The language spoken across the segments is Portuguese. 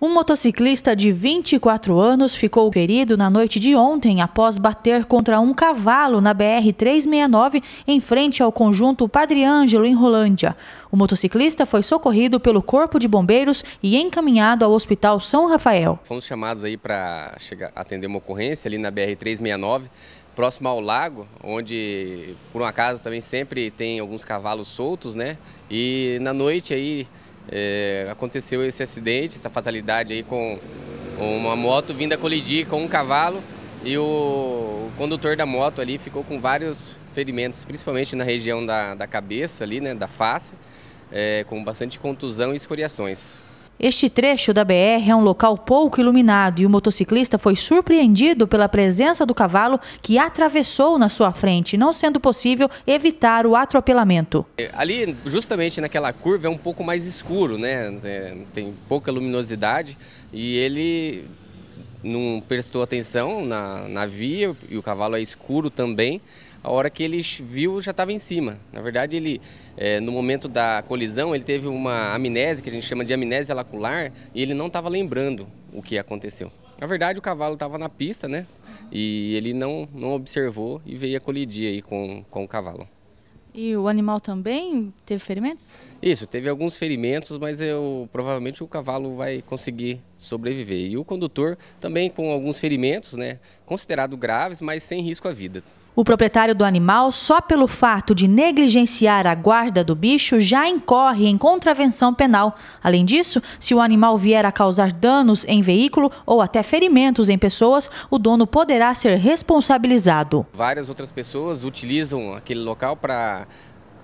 Um motociclista de 24 anos ficou ferido na noite de ontem após bater contra um cavalo na BR-369 em frente ao conjunto Padre Ângelo, em Rolândia. O motociclista foi socorrido pelo Corpo de Bombeiros e encaminhado ao Hospital São Rafael. Fomos chamados aí para atender uma ocorrência ali na BR-369, próximo ao lago, onde por um acaso também sempre tem alguns cavalos soltos, né? E na noite aí é, aconteceu esse acidente, essa fatalidade aí com uma moto vindo a colidir com um cavalo e o, o condutor da moto ali ficou com vários ferimentos, principalmente na região da, da cabeça ali, né, da face, é, com bastante contusão e escoriações. Este trecho da BR é um local pouco iluminado e o motociclista foi surpreendido pela presença do cavalo que atravessou na sua frente, não sendo possível evitar o atropelamento. É, ali, justamente naquela curva, é um pouco mais escuro, né? É, tem pouca luminosidade e ele não prestou atenção na, na via e o cavalo é escuro também a hora que ele viu já estava em cima. Na verdade, ele é, no momento da colisão ele teve uma amnésia que a gente chama de amnésia lacular e ele não estava lembrando o que aconteceu. Na verdade, o cavalo estava na pista, né? E ele não, não observou e veio a colidir aí com, com o cavalo. E o animal também teve ferimentos? Isso, teve alguns ferimentos, mas eu provavelmente o cavalo vai conseguir sobreviver. E o condutor também com alguns ferimentos, né? Considerado graves, mas sem risco à vida. O proprietário do animal, só pelo fato de negligenciar a guarda do bicho, já incorre em contravenção penal. Além disso, se o animal vier a causar danos em veículo ou até ferimentos em pessoas, o dono poderá ser responsabilizado. Várias outras pessoas utilizam aquele local para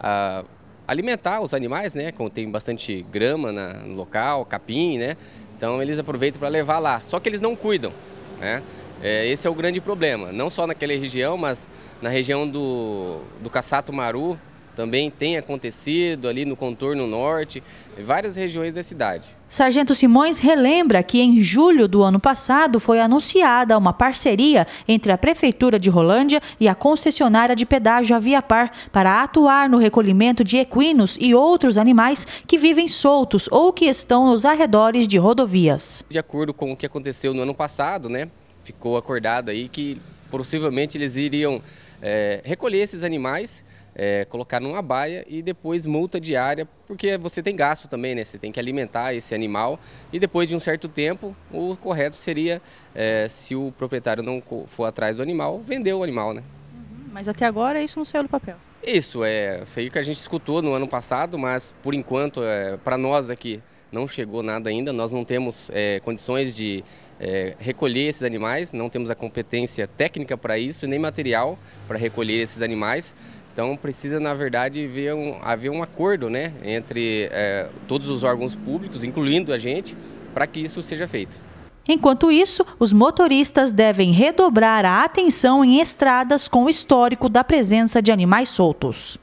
uh, alimentar os animais, né? Tem bastante grama no local, capim, né? Então eles aproveitam para levar lá. Só que eles não cuidam, né? É, esse é o grande problema, não só naquela região, mas na região do, do Cassato Maru também tem acontecido ali no contorno norte, várias regiões da cidade. Sargento Simões relembra que em julho do ano passado foi anunciada uma parceria entre a Prefeitura de Rolândia e a concessionária de pedágio Aviapar para atuar no recolhimento de equinos e outros animais que vivem soltos ou que estão nos arredores de rodovias. De acordo com o que aconteceu no ano passado, né, ficou acordado aí que possivelmente eles iriam é, recolher esses animais, é, colocar numa baia e depois multa diária, porque você tem gasto também, né? Você tem que alimentar esse animal e depois de um certo tempo o correto seria, é, se o proprietário não for atrás do animal, vender o animal, né? Uhum, mas até agora isso não saiu do papel. Isso, é, isso aí que a gente escutou no ano passado, mas por enquanto, é, para nós aqui, não chegou nada ainda, nós não temos é, condições de é, recolher esses animais, não temos a competência técnica para isso, nem material para recolher esses animais. Então precisa, na verdade, haver um, haver um acordo né, entre é, todos os órgãos públicos, incluindo a gente, para que isso seja feito. Enquanto isso, os motoristas devem redobrar a atenção em estradas com histórico da presença de animais soltos.